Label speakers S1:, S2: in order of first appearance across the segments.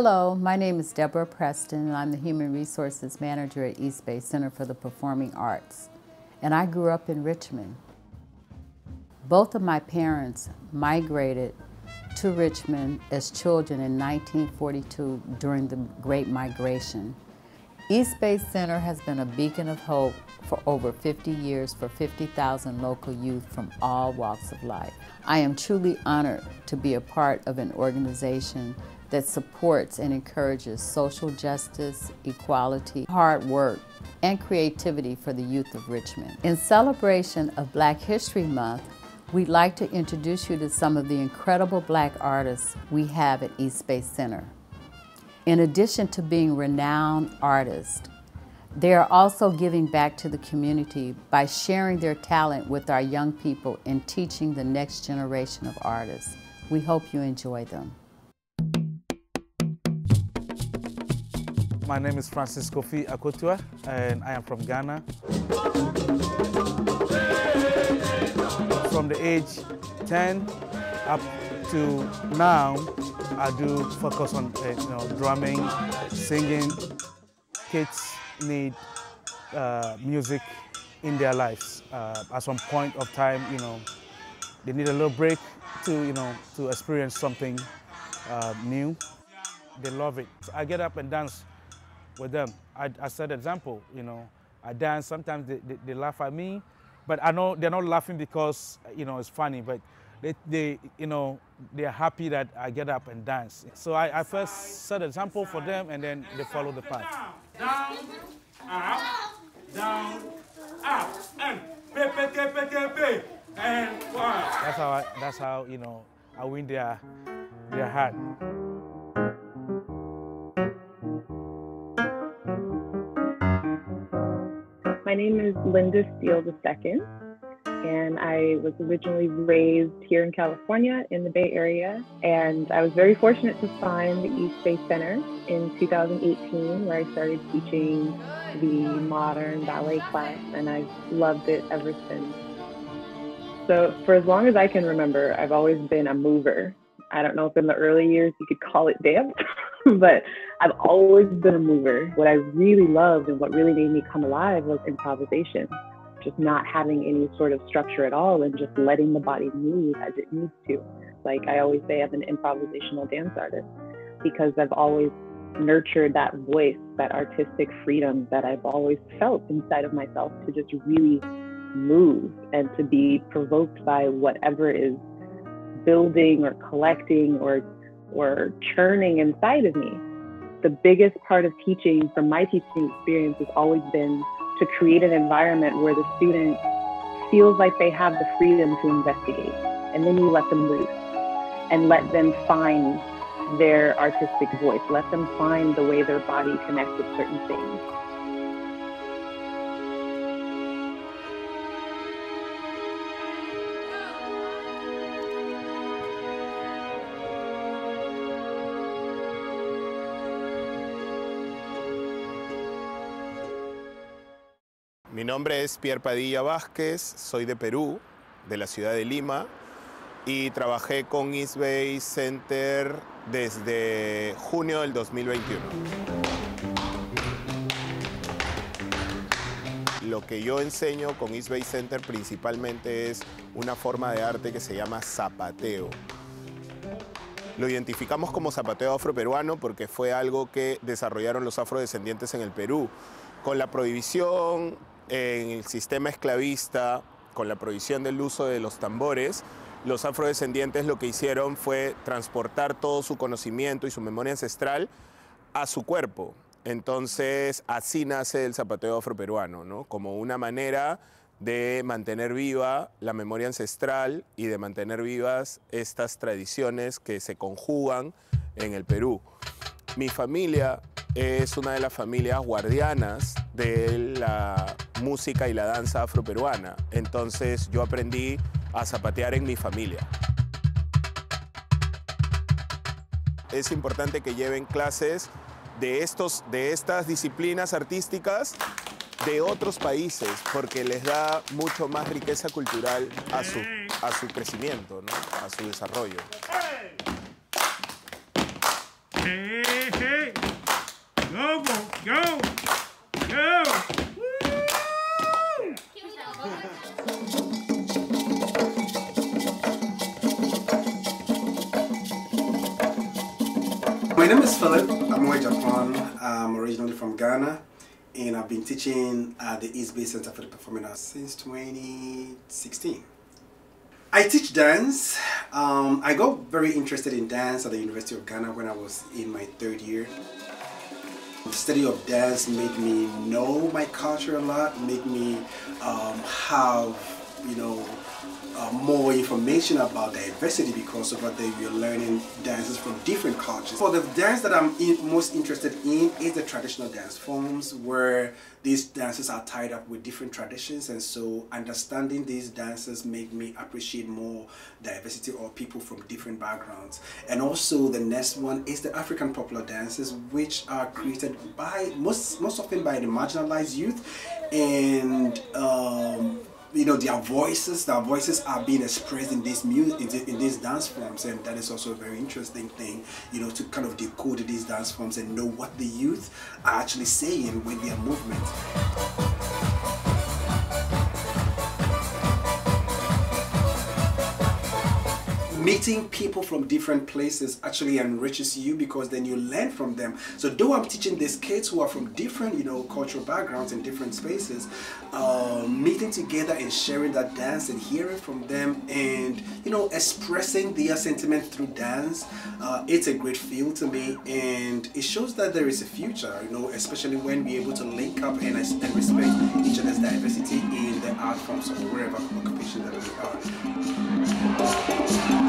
S1: Hello, my name is Deborah Preston, and I'm the Human Resources Manager at East Bay Center for the Performing Arts. And I grew up in Richmond. Both of my parents migrated to Richmond as children in 1942 during the Great Migration. East Bay Center has been a beacon of hope for over 50 years for 50,000 local youth from all walks of life. I am truly honored to be a part of an organization that supports and encourages social justice, equality, hard work, and creativity for the youth of Richmond. In celebration of Black History Month, we'd like to introduce you to some of the incredible black artists we have at East Bay Center. In addition to being renowned artists, they are also giving back to the community by sharing their talent with our young people and teaching the next generation of artists. We hope you enjoy them.
S2: My name is Francis Kofi Akotua, and I am from Ghana. From the age 10 up to now, I do focus on uh, you know, drumming, singing. Kids need uh, music in their lives. Uh, at some point of time, you know, they need a little break to, you know, to experience something uh, new. They love it. So I get up and dance with them. I, I set example, you know. I dance, sometimes they, they, they, laugh at me, but I know they're not laughing because, you know, it's funny, but they, they you know, they're happy that I get up and dance. So I, I first set example for them and then they follow the path. Down, up, down, up, and pe, pe, pe, pe, pe, and one. That's how, I, that's how, you know, I win their, their heart.
S3: Name is Linda Steele II, and I was originally raised here in California in the Bay Area. And I was very fortunate to find the East Bay Center in 2018, where I started teaching the modern ballet class, and I've loved it ever since. So, for as long as I can remember, I've always been a mover. I don't know if in the early years you could call it dance, but I've always been a mover. What I really loved and what really made me come alive was improvisation, just not having any sort of structure at all and just letting the body move as it needs to. Like I always say, I'm an improvisational dance artist because I've always nurtured that voice, that artistic freedom that I've always felt inside of myself to just really move and to be provoked by whatever is building or collecting or or churning inside of me. The biggest part of teaching from my teaching experience has always been to create an environment where the student feels like they have the freedom to investigate. And then you let them loose and let them find their artistic voice, let them find the way their body connects with certain things.
S4: Mi nombre es Pierre Padilla Vázquez, soy de Perú, de la ciudad de Lima, y trabajé con East Bay Center desde junio del 2021. Lo que yo enseño con East Bay Center principalmente es una forma de arte que se llama zapateo. Lo identificamos como zapateo afroperuano porque fue algo que desarrollaron los afrodescendientes en el Perú. Con la prohibición en el sistema esclavista, con la prohibición del uso de los tambores, los afrodescendientes lo que hicieron fue transportar todo su conocimiento y su memoria ancestral a su cuerpo. Entonces, así nace el zapateo afroperuano, ¿no? Como una manera de mantener viva la memoria ancestral y de mantener vivas estas tradiciones que se conjugan en el Perú. Mi familia es una de las familias guardianas de la música y la danza afroperuana. Entonces yo aprendí a zapatear en mi familia. Es importante que lleven clases de, estos, de estas disciplinas artísticas de otros países porque les da mucho más riqueza cultural a su, a su crecimiento, a su desarrollo.
S5: Hey, hey. Go. Go.
S6: Name is Philip. I'm from Japan. I'm originally from Ghana, and I've been teaching at the East Bay Center for the Performing Arts since 2016. I teach dance. Um, I got very interested in dance at the University of Ghana when I was in my third year. The study of dance made me know my culture a lot, made me um, have, you know, uh, more information about diversity because of what they were learning dances from different cultures. For the dance that I'm in, most interested in is the traditional dance forms where these dances are tied up with different traditions and so understanding these dances make me appreciate more diversity or people from different backgrounds. And also the next one is the African popular dances which are created by most most often by the marginalized youth and um, you know their voices their voices are being expressed in this music in, in these dance forms and that is also a very interesting thing you know to kind of decode these dance forms and know what the youth are actually saying with their movements meeting people from different places actually enriches you because then you learn from them. So though i'm teaching these kids who are from different you know cultural backgrounds in different spaces uh, meeting together and sharing that dance and hearing from them and you know expressing their sentiment through dance uh, it's a great feel to me. And it shows that there is a future you know especially when we're able to link up and, and respect each other's diversity in the art forms or wherever occupation that we are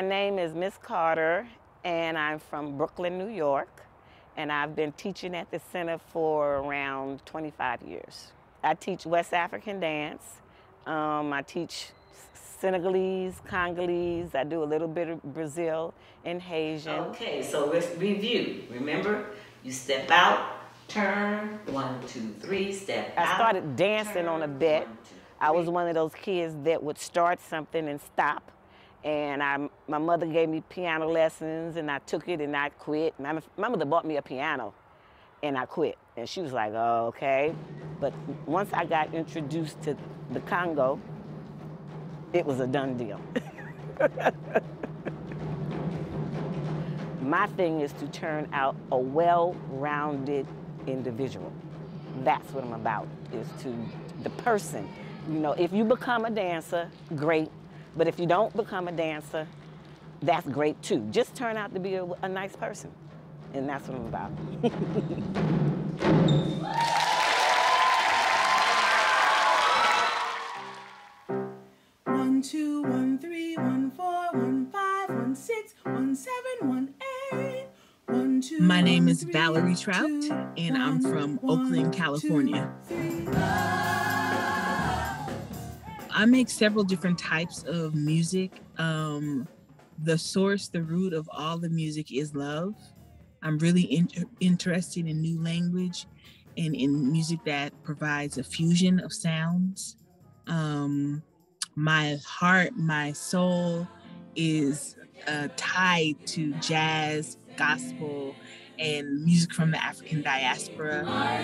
S7: my name is Miss Carter, and I'm from Brooklyn, New York, and I've been teaching at the center for around 25 years. I teach West African dance. Um, I teach Senegalese, Congolese. I do a little bit of Brazil and Haitian.
S8: Okay, so let's review. Remember, you step out, turn, one, two, three, step
S7: I
S8: out.
S7: I started dancing
S8: turn,
S7: on a bet.
S8: one, two,
S7: I was one of those kids that would start something and stop. And I, my mother gave me piano lessons, and I took it and I quit. My, my mother bought me a piano, and I quit. And she was like, oh, okay. But once I got introduced to the Congo, it was a done deal. My thing is to turn out a well-rounded individual. That's what I'm about, is to the person. You know, if you become a dancer, great. But if you don't become a dancer, that's great too. Just turn out to be a, a nice person. And that's what I'm about.
S9: is Valerie
S10: Troutt,
S9: and I'm from Oakland, California. I make several different types of music. Um, the source, the root of all the music is love. I'm really in- interested in new language and in music that provides a fusion of sounds. Um, my heart, my soul is uh, tied to jazz, gospel, and music from the African diaspora. I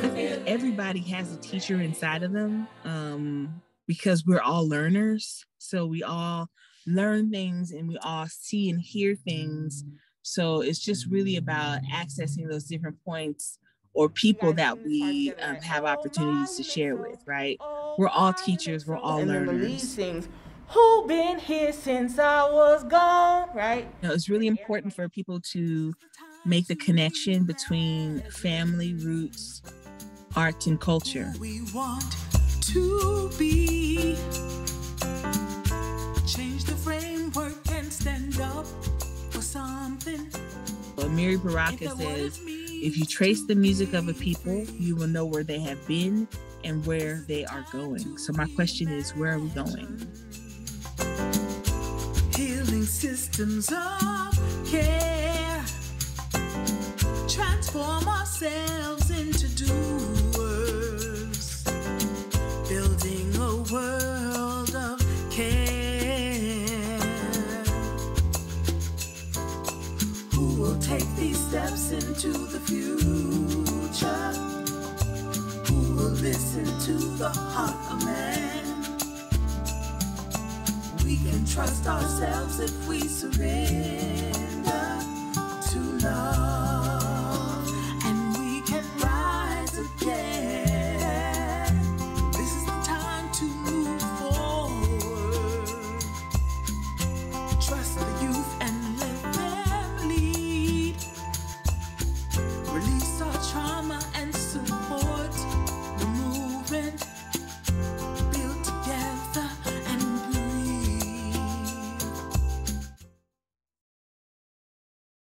S9: think everybody has a teacher inside of them um, because we're all learners. So we all learn things and we all see and hear things. So it's just really about accessing those different points or people that we um, have opportunities to share with, right? We're all teachers, we're all
S10: and then the lead
S9: learners.
S10: Sings, "Who been here since I was gone?" Right?
S9: You know, it's really important for people to make the connection between family roots, art, and culture.
S10: We want to be. Change the framework and stand up for something.
S9: Uh, Amiri Baraka says, if you trace the music of a people, you will know where they have been and where they are going. So my question is, where are we going?
S10: Systems of care. Transform ourselves into doers, building a world of care. Who will take these steps into the future? Who will listen to the heart of man? We can trust ourselves if we surrender to love.